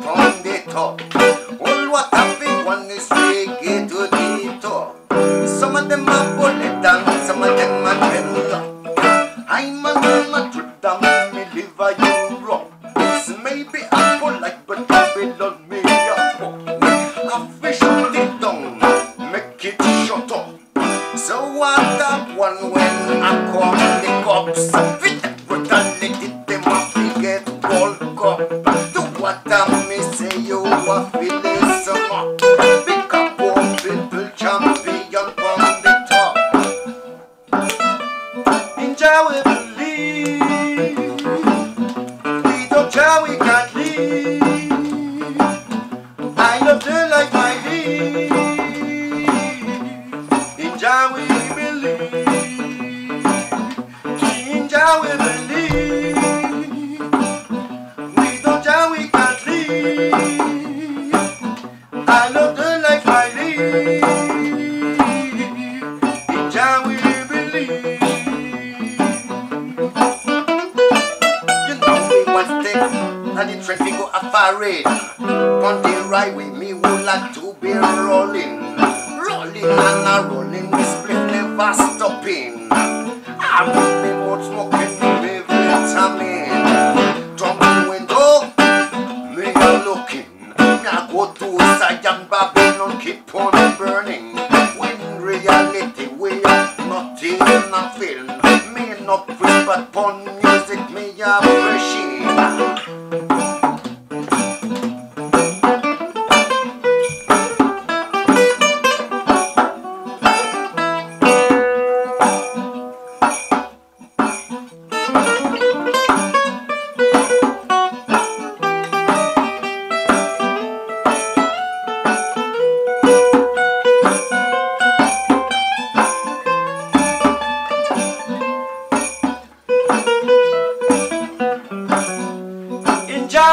Come kong dito All what happened one is reggae to dito Some of them are bulletang, some of them are ganda I'm a matudang, me live a Europe. It's maybe apple like but Babylon me a pop A fish on the tongue, make it shut up So what up one when I call the cops. now we got parade. Country ride with me we like to be rolling. Rolling and a rolling, we split never stopping. I'm with me, but smoking, every time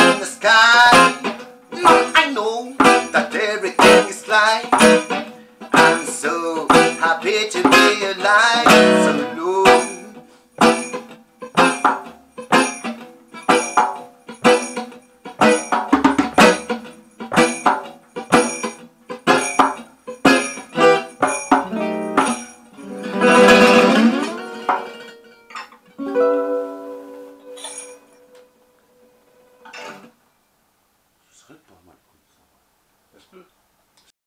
in the sky. Now I know that everything is life. I'm so happy to be alive. So alone. thank